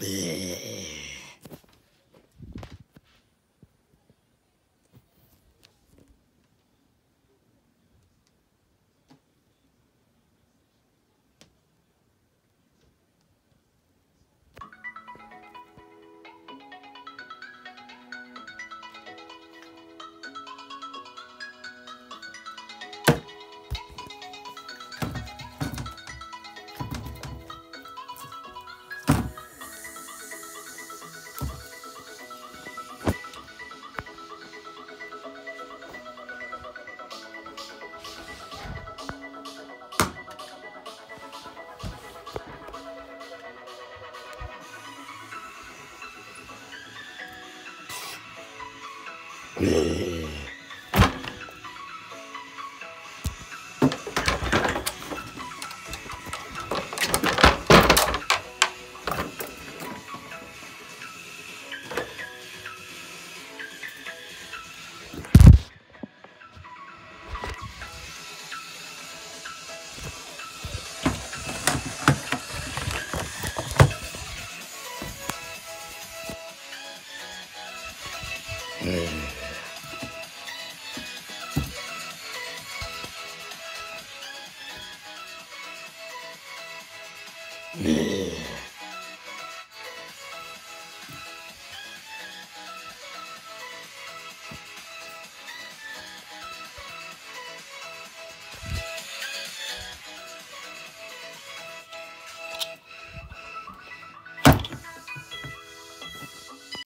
Yeah. Mm. ええ